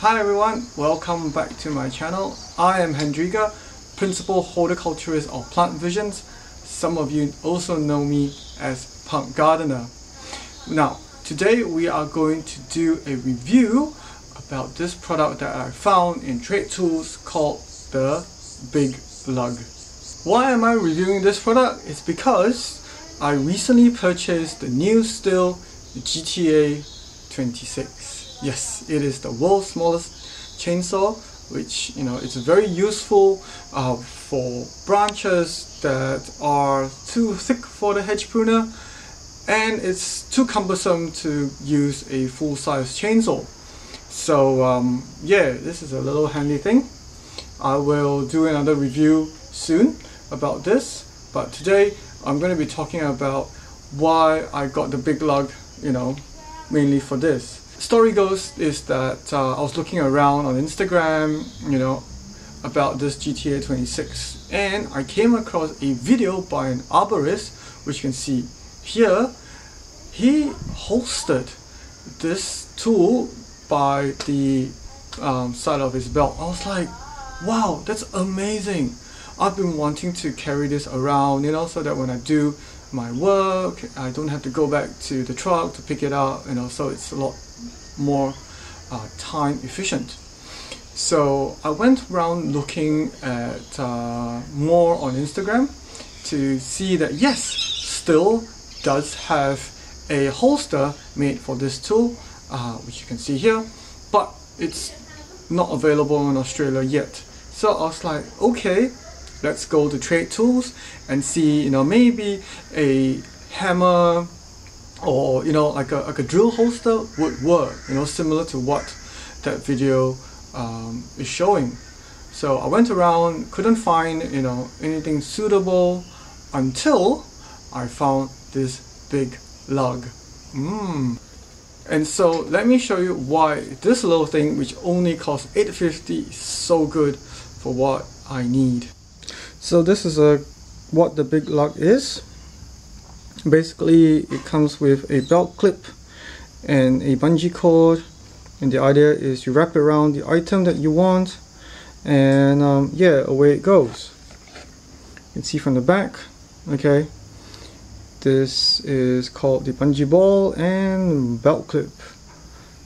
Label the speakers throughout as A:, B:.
A: Hi everyone, welcome back to my channel. I am Hendrika, Principal Horticulturist of Plant Visionz. Some of you also know me as Punk Gardener. Now, today we are going to do a review about this product that I found in Trade Tools called the Big Lugg. Why am I reviewing this product? It's because I recently purchased the new Stihl GTA 26. Yes, it is the world's smallest chainsaw, which you know it's very useful uh, for branches that are too thick for the hedge pruner, and it's too cumbersome to use a full-size chainsaw. So um, yeah, this is a little handy thing. I will do another review soon about this, but today I'm going to be talking about why I got the Big Lugg, you know, mainly for this. Story goes is that uh, I was looking around on Instagram, you know, about this GTA 26 and I came across a video by an arborist, which you can see here. He hosted this tool by the um, side of his belt. I was like, wow, that's amazing. I've been wanting to carry this around, you know, so that when I do my work, I don't have to go back to the truck to pick it up, you know, so it's a lot more uh, time efficient. So I went around looking at uh, more on Instagram to see that yes, Stihl does have a holster made for this tool, uh, which you can see here, but it's not available in Australia yet. So I was like, okay, let's go to trade tools and see you know maybe a hammer or you know like a, like a drill holster would work you know similar to what that video um, is showing. So I went around couldn't find you know anything suitable until I found this Big Lugg. Mm. and so let me show you why this little thing which only costs 850 is so good for what I need. So this is a what the Big Lugg is basically it comes with a belt clip and a bungee cord and the idea is you wrap it around the item that you want and um, yeah away it goes. You can see from the back okay this is called the bungee ball and belt clip.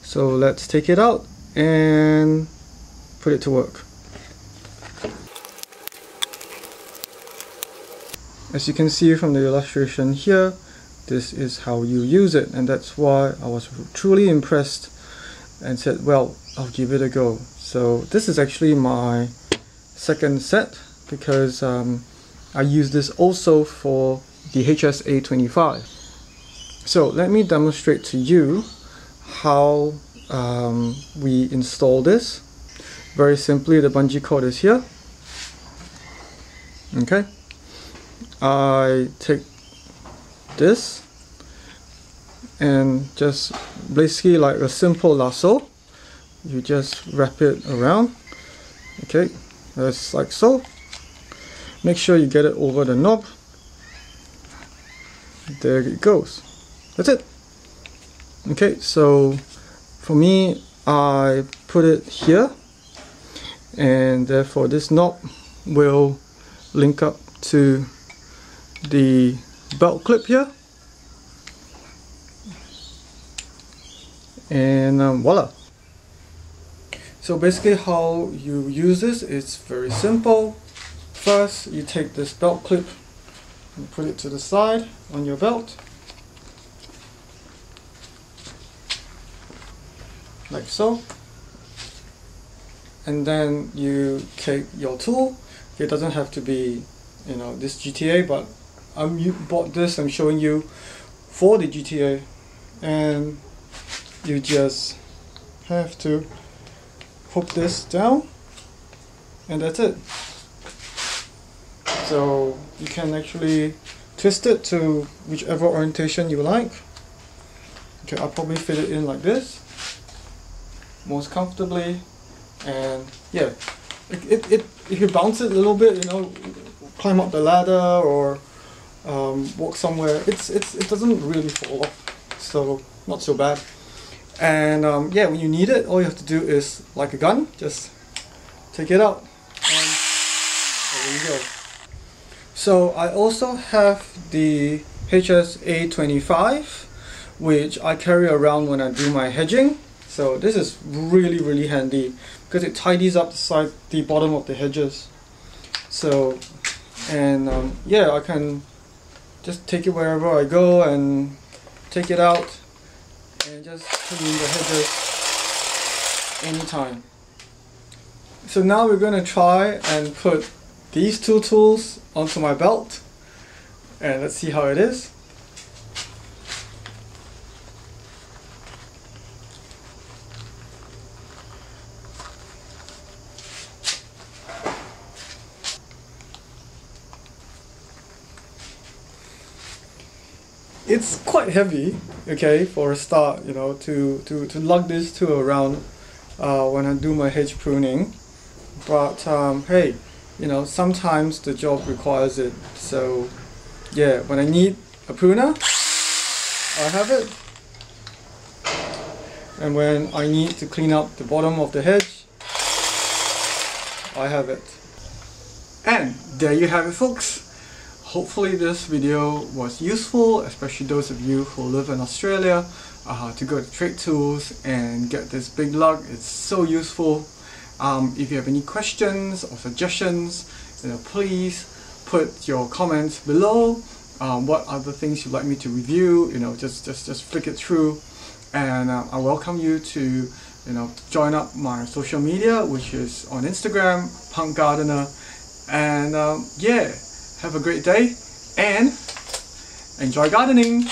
A: So let's take it out and put it to work As you can see from the illustration here, this is how you use it and that's why I was truly impressed and said well I'll give it a go. So this is actually my second set because um, I use this also for the HSA25. So let me demonstrate to you how um, we install this. Very simply the bungee cord is here. Okay. I take this and just basically like a simple lasso. You just wrap it around okay? Just like so. Make sure you get it over the knob. There it goes. That's it. Okay so for me I put it here and therefore this knob will link up to the belt clip here. And um, voila. So basically how you use this is very simple. First you take this belt clip and put it to the side on your belt. Like so. And then you take your tool. It doesn't have to be you know this GTA but I'm bought this I'm showing you for the GTA and you just have to hook this down and that's it. So you can actually twist it to whichever orientation you like. Okay I'll probably fit it in like this most comfortably and yeah. It, it, it, if you bounce it a little bit you know climb up the ladder or um, walk somewhere, it's, it's, it doesn't really fall off, so not so bad. And um, yeah, when you need it, all you have to do is, like a gun, just take it out. And there you go. So I also have the HSA25, which I carry around when I do my hedging. So this is really, really handy because it tidies up the side, the bottom of the hedges. So, and um, yeah, I can just take it wherever I go and take it out and just put in the hedges anytime. So now we're going to try and put these two tools onto my belt and let's see how it is. It's quite heavy, okay, for a start, you know, to, to, to lug this tool around uh, when I do my hedge pruning. But um, hey, you know, sometimes the job requires it. So yeah, when I need a pruner, I have it. And when I need to clean up the bottom of the hedge, I have it. And there you have it folks. Hopefully this video was useful, especially those of you who live in Australia uh, to go to Trade Tools and get this Big Lugg. It's so useful. Um, if you have any questions or suggestions, you know, please put your comments below. Um, what other things you'd like me to review? You know, just just just flick it through, and uh, I welcome you to you know join up my social media, which is on Instagram, Punk Gardener, and um, yeah have a great day and enjoy gardening!